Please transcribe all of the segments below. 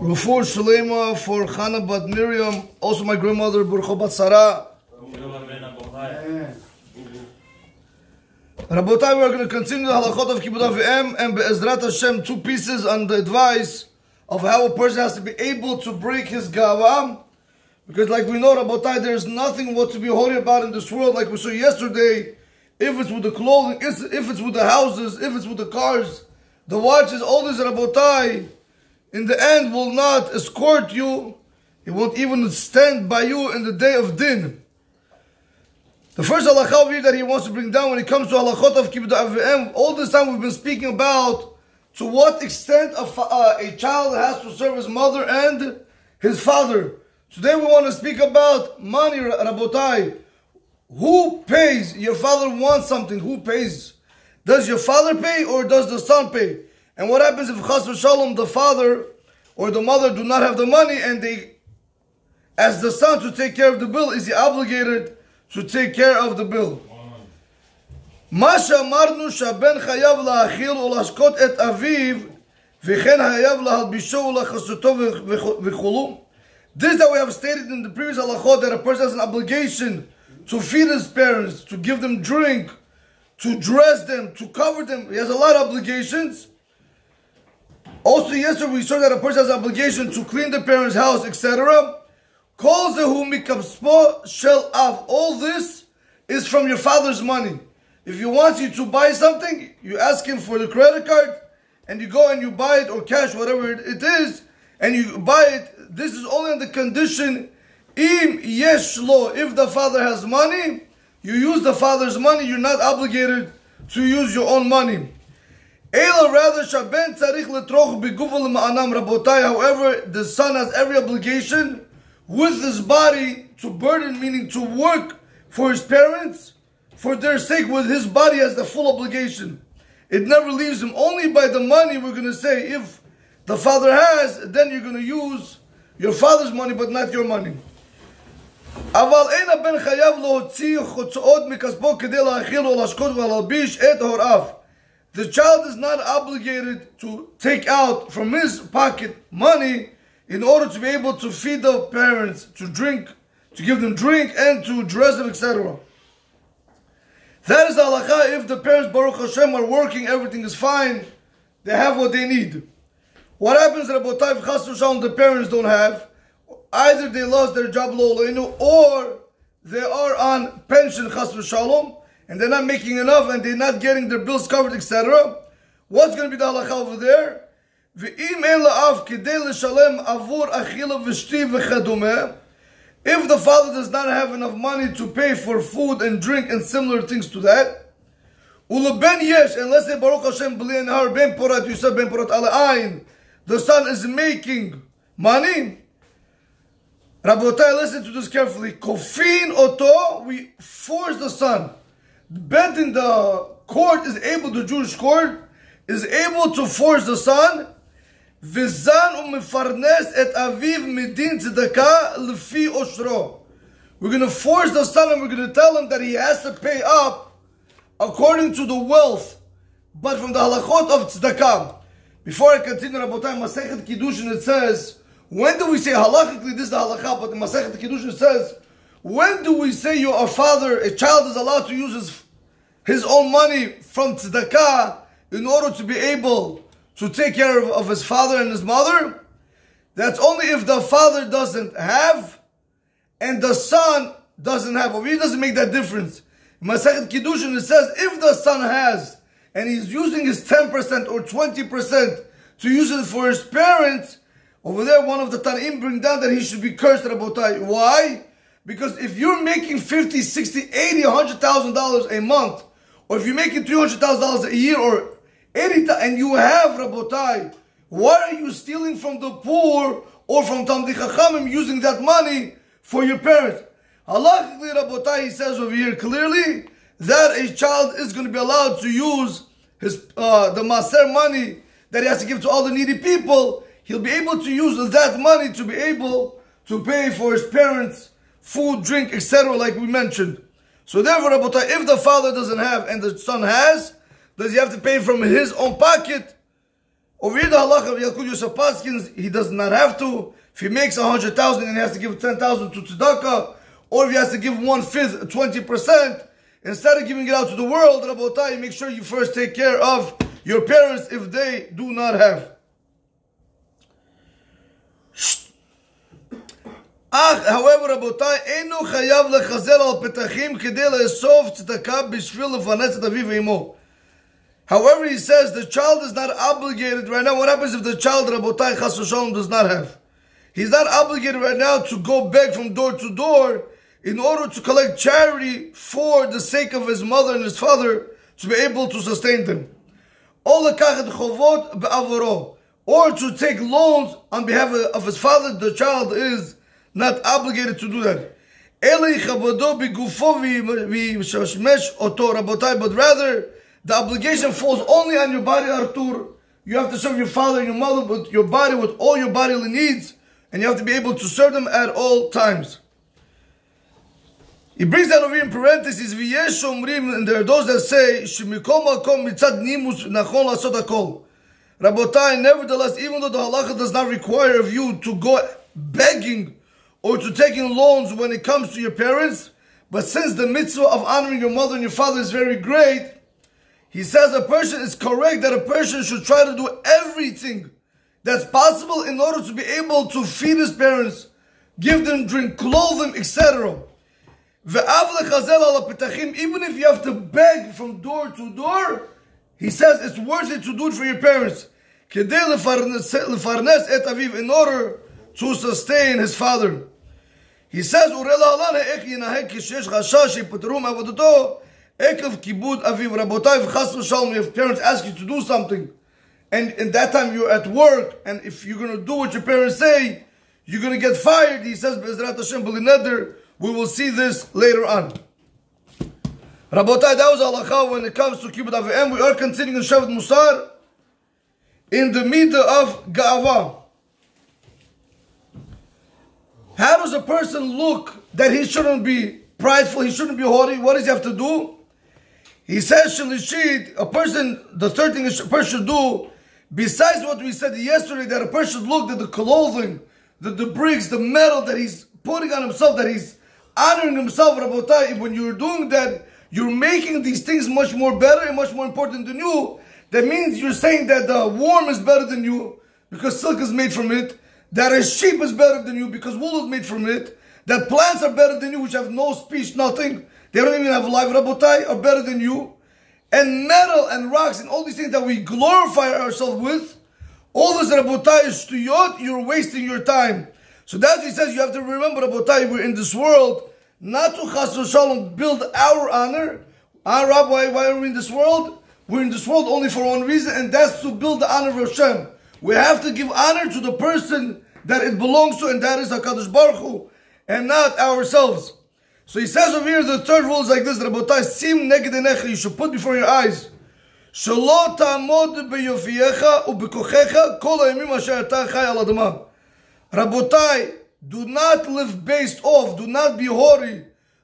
Rufur Shalema for Chana Bat Miriam, also my grandmother Burcho Bat Sarah. Rabotai, we're going to continue the halachot of Kibud Avim and Be'ezrat Hashem, two pieces on the advice of how a person has to be able to break his gavam. Because like we know, Rabotai, there's nothing what to be holy about in this world. Like we saw yesterday, if it's with the clothing, if it's with the houses, if it's with the cars, the watches, all this Rabotai, in the end will not escort you. He won't even stand by you in the day of din. The first halakha that he wants to bring down when it comes to halachot of kibud avim, all this time we've been speaking about to what extent a, uh, a child has to serve his mother and his father. Today we want to speak about money, rabotai. Who pays? Your father wants something. Who pays? Does your father pay or does the son pay? And what happens if chas v'shalom, the father or the mother do not have the money and they ask the son to take care of the bill? Is he obligated to take care of the bill. מה שאמרנו שהבן חייב להאכיל ולהשקות את אביו וכן חייב להלבישו ולכסותו וכולו. This that we have stated in the previous halachot that a person has an obligation to feed his parents, to give them drink, to dress them, to cover them. He has a lot of obligations. Also yesterday we saw that a person has an obligation to clean the parents' house, etc. Calls the mikapspo shell off. All this is from your father's money. If you want you to buy something, you ask him for the credit card, and you go and you buy it or cash, whatever it is, and you buy it. This is only on the condition im yesh lo. If the father has money, you use the father's money. You're not obligated to use your own money. However, the son has every obligation with his body to burden, meaning to work for his parents, for their sake, with his body has the full obligation. It never leaves him. Only by the money, we're going to say, if the father has, then you're going to use your father's money, but not your money. אבל אין הבן חייב להוציא חוצאות מכספו כדי להאכיל או להשקות ולהלביש את הוריו. The child is not obligated to take out from his pocket money in order to be able to feed the parents, to drink, to give them drink, and to dress them, etc. That is the halakha. If the parents, Baruch Hashem, are working, everything is fine, they have what they need. What happens if the parents don't have? Either they lost their job or they are on pension shalom, and they're not making enough and they're not getting their bills covered, etc. What's going to be the halakha over there? ואם אין לאב כדי לשלם עבור אכילה ושתי וכדומה, if the father does not have enough money to pay for food and drink and similar things to that, ולבן יש, and let's say ברוך השם בלי הנהר, בן פורת יוסף, בן פורת על העין, the son is making money, Rabotai, listen to this carefully. Kofin oto, we force the son. Bet in the court is able, the Jewish court is able to force the son וזן ומפרנס את אביו מדין צדקה לפי עושרו. We're going to force the son and we're going to tell him that he has to pay up according to the wealth, but from the halachot of tzedakah. Before I continue, Rabotai, Masechet Kiddushin, it says, when do we say halachically this is the halakha, but the Masechet Kiddushin says, when do we say your father, a child is allowed to use his, his own money from tzedakah in order to be able to take care of, of his father and his mother, that's only if the father doesn't have and the son doesn't have. Over here doesn't make that difference. In Masechet Kiddushin it says if the son has and he's using his 10% or 20% to use it for his parents, over there one of the Tanaim bring down that he should be cursed Rabotai. Why? Because if you're making 50, 60, 80, $100,000 a month, or if you're making $300,000 a year or 80, and you have Rabotai, why are you stealing from the poor or from Talmidei Chachamim using that money for your parents? Halachically, Rabotai, he says over here clearly that a child is going to be allowed to use his uh, the ma'aser money that he has to give to all the needy people. He'll be able to use that money to be able to pay for his parents' food, drink, etc., like we mentioned. So therefore, Rabotai, if the father doesn't have and the son has, does he have to pay from his own pocket? Over here, the halacha of Yalkut Yosef Paskins, he does not have to. If he makes a hundred thousand and he has to give ten thousand to tzedakah, or if he has to give one fifth, twenty percent, instead of giving it out to the world, Rabotai, make sure you first take care of your parents if they do not have. אך, however, רבותיי, אינו חייב לחזר על פתחים כדי לאסוף צדקה בשביל לפרנס את אביו ואמו. However, he says the child is not obligated right now. What happens if the child, Rabotai Chas Shalom, does not have? He's not obligated right now to go beg from door to door in order to collect charity for the sake of his mother and his father to be able to sustain them. Or to take loans on behalf of his father, the child is not obligated to do that. But rather, the obligation falls only on your body, Artur. You have to serve your father and your mother with your body, with all your bodily needs, and you have to be able to serve them at all times. He brings that over in parentheses, and there are those that say, Rabotai, nevertheless, even though the halacha does not require of you to go begging or to taking loans when it comes to your parents, but since the mitzvah of honoring your mother and your father is very great, he says a person is correct that a person should try to do everything that's possible in order to be able to feed his parents, give them drink, clothe them, etc. Even if you have to beg from door to door, he says it's worth it to do it for your parents. In order to sustain his father. He says. If parents ask you to do something, and in that time you're at work, and if you're going to do what your parents say, you're going to get fired. He says. We will see this later on. Rabotai, that was halacha when it comes to kibud avim. We are continuing in Shevet Musar in the middle of Ga'ava. How does a person look that he shouldn't be prideful, he shouldn't be haughty? What does he have to do? He says, Shalishit, a person, the third thing a person should do, besides what we said yesterday, that a person should look at the clothing, the, the bricks, the metal that he's putting on himself, that he's honoring himself, Rabotai, when you're doing that, you're making these things much more better and much more important than you. That means you're saying that the warm is better than you because silk is made from it. That a sheep is better than you because wool is made from it. That plants are better than you which have no speech, nothing. They don't even have life, Rabotai, are better than you. And metal and rocks and all these things that we glorify ourselves with, all this Rabotai is stuyot, you're wasting your time. So that's he says, you have to remember, Rabotai, we're in this world, not to chas shalom build our honor. Ah, Rabbi, why are we in this world? We're in this world only for one reason, and that's to build the honor of Hashem. We have to give honor to the person that it belongs to, and that is HaKadosh Baruch Hu, and not ourselves. So he says over here, the third rule is like this, Rabotai, sim neged you should put before your eyes. שלא תעמוד ביופייך ובכוחך כל הימים אשר אתה חי על אדמה. רבותיי, do not live based off, do not be haughty,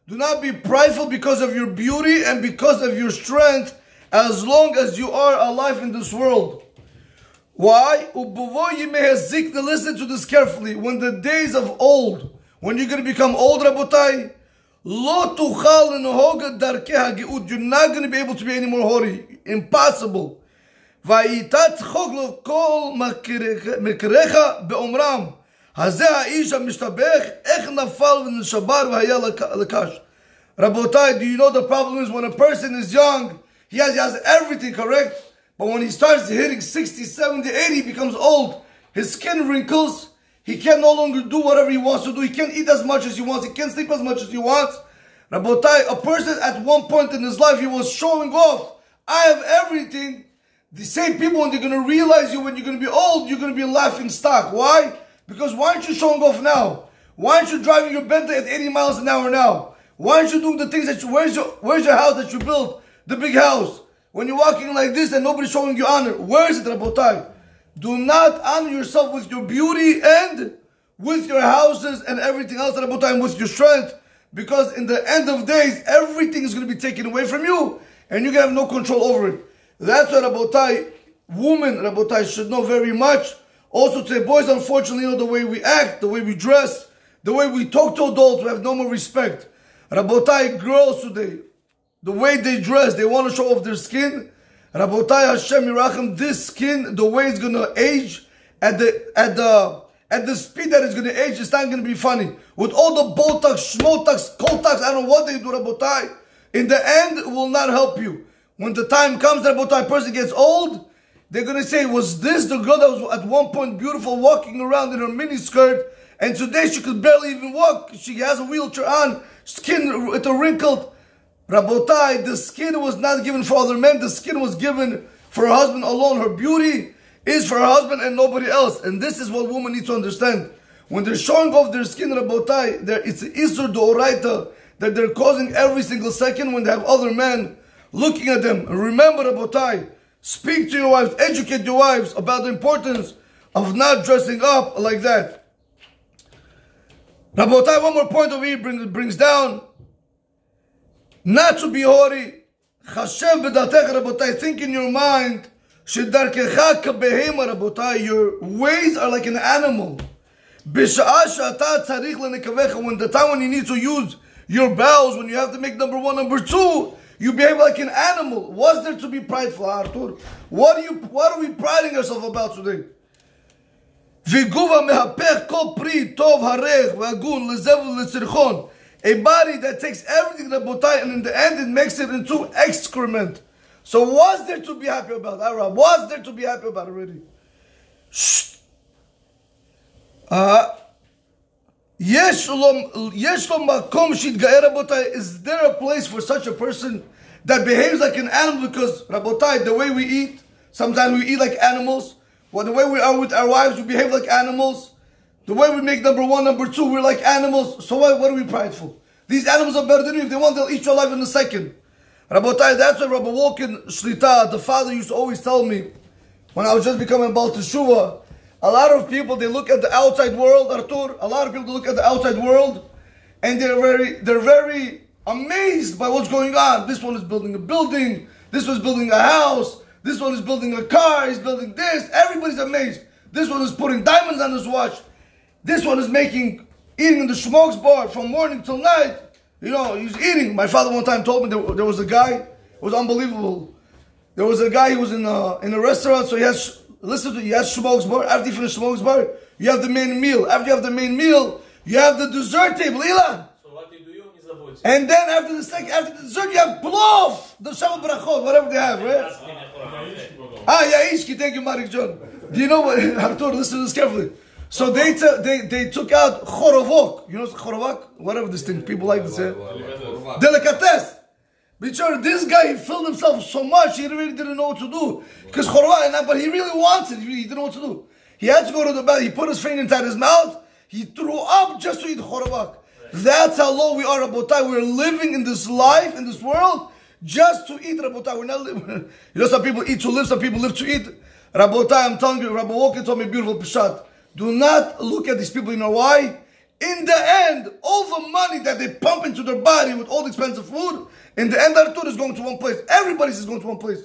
do not be prideful because of your beauty and because of your strength as long as you are alive in this world. Why? Listen to this carefully. When the days of old, when you're going to become old, Rabotai, Lo tuchal lenohog darkei geut. You're not going to be able to be any more holy. Impossible. והייתה צחוק לו כל מקריך באומרם, הזה האיש המשתבח, איך נפל ונשבר והיה לקש. Rabotai, do you know the problem is when a person is young, he has, he has everything, correct? But when he starts hitting 60, 70, 80, he becomes old. His skin wrinkles, he can no longer do whatever he wants to do. He can't eat as much as he wants. He can't sleep as much as he wants. Rabotai, a person at one point in his life, he was showing off. I have everything. The same people, when they're going to realize you when you're going to be old, you're going to be laughing stock. Why? Because why aren't you showing off now? Why aren't you driving your Bentley at 80 miles an hour now? Why aren't you doing the things that you, where's your, where's your house that you built? The big house. When you're walking like this and nobody's showing you honor. Where is it, Rabotai? Do not honor yourself with your beauty and with your houses and everything else time with your strength. Because in the end of days, everything is going to be taken away from you and going to have no control over it. That's what Rabotai, women, Rabotai, should know very much. Also today, boys, unfortunately, you know the way we act, the way we dress, the way we talk to adults, we have no more respect. Rabotai, girls today, the way they dress, they want to show off their skin. Rabotai Hashem Yirachem, this skin, the way it's gonna age, at the at the at the speed that it's gonna age, it's not gonna be funny. With all the Botox, Schmotox, Coltox, I don't know what they do, Rabotai. In the end, it will not help you. When the time comes that Rabotai person gets old, they're gonna say, was this the girl that was at one point beautiful walking around in her mini skirt and today she could barely even walk. She has a wheelchair on, skin with a wrinkled. Rabotai, the skin was not given for other men. The skin was given for her husband alone. Her beauty is for her husband and nobody else. And this is what women need to understand. When they're showing off their skin, Rabotai, there it's Isur Doraita that they're causing every single second when they have other men looking at them. And remember, Rabotai, speak to your wives, educate your wives about the importance of not dressing up like that. Rabotai, one more point over here brings, brings down not to be haughty. Chashev b'datech, Rabotai, think in your mind, shedarkecha kabehema, Rabotai, your ways are like an animal. B'sha'ah she'ata tzarich le'nekavecha, when the time when you need to use your bowels, when you have to make number one, number two, you behave like an animal. What's there to be prideful, Artur? What are you? What are we priding ourselves about today? וגובה מהפך כל פרי טוב הרך והגון לזבל ולצרחון. a body that takes everything that Rabotai and in the end it makes it into excrement. So was there to be happy about? Arab, was there to be happy about already? Shh. Uh, is there a place for such a person that behaves like an animal? Because Rabotai, the way we eat, sometimes we eat like animals. Well, the way we are with our wives, we behave like animals. The way we make number one, number two, we're like animals. So what, what are we prideful? These animals are better than you. If they want, they'll eat your life in a second. Rabotai, that's why Rabbi Walken Shlita, the father used to always tell me, when I was just becoming about Teshuvah, a lot of people, they look at the outside world, Artur, a lot of people look at the outside world, and they're very, they're very amazed by what's going on. This one is building a building, this one's building a house, this one is building a car, he's building this. Everybody's amazed. This one is putting diamonds on his watch. This one is making, eating in the smokes bar from morning till night. You know, he's eating. My father one time told me there, there was a guy, it was unbelievable. There was a guy who was in a, in a restaurant, so he has, listen to, he has smokes bar. After you finish smokes bar, you have the main meal. After you have the main meal, you have the dessert table. Ilan. And then after the second, after the dessert, you have plov, the Shabbat brachot, whatever they have, right? Ah, Yaishki, thank you, Marik John. Do you know what, Artur, listen to this carefully. So they, they, they took out chorovok. You know chorovok? Whatever this thing, people like to say. Delicatessen. Sure, this guy, he filled himself so much, he really didn't know what to do. Because chorovok, but he really wanted, he didn't know what to do. He had to go to the bath, he put his finger inside his mouth, he threw up just to eat chorovok. That's how low we are, Rabotai. We're living in this life, in this world, just to eat, Rabotai. We're not living. You know, some people eat to live, some people live to eat. Rabotai, I'm telling you, Rabbi Walker told me beautiful Pishat. Do not look at these people, you know why? In the end, all the money that they pump into their body with all the expensive food, in the end, food is going to one place. Everybody's is going to one place.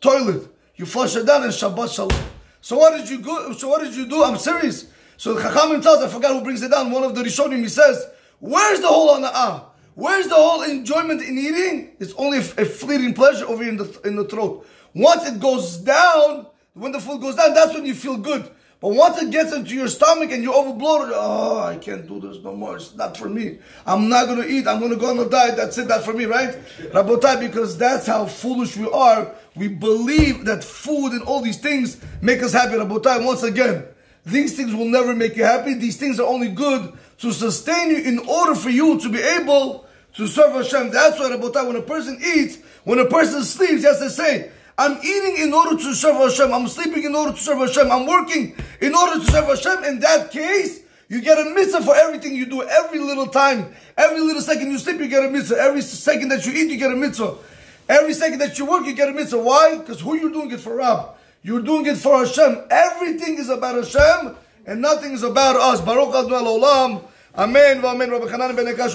Toilet. You flush it down and Shabbat Shalom. So what did you go? So what did you do? I'm serious. So Chachamim tells, I forgot who brings it down. One of the Rishonim, he says, Where's the whole ana'ah? Where's the whole enjoyment in eating? It's only a, a fleeting pleasure over in the, in the throat. Once it goes down, when the food goes down, that's when you feel good. But once it gets into your stomach and you're overbloated, oh, I can't do this no more. It's not for me. I'm not going to eat. I'm going to go on a diet. That's it. That's for me, right? Rabotai, because that's how foolish we are. We believe that food and all these things make us happy. Rabotai, once again, these things will never make you happy. These things are only good to sustain you in order for you to be able to serve Hashem. That's why, Rabotai, when a person eats, when a person sleeps, has to say, I'm eating in order to serve Hashem. I'm sleeping in order to serve Hashem. I'm working in order to serve Hashem. In that case, you get a mitzvah for everything you do. Every little time, every little second you sleep, you get a mitzvah. Every second that you eat, you get a mitzvah. Every second that you work, you get a mitzvah. Why? Because who you're doing it for, Rab? You're doing it for Hashem. Everything is about Hashem, and nothing is about us. Baruch Adonai Olam. Amen. Amen. Rabbi Hanan ben Akash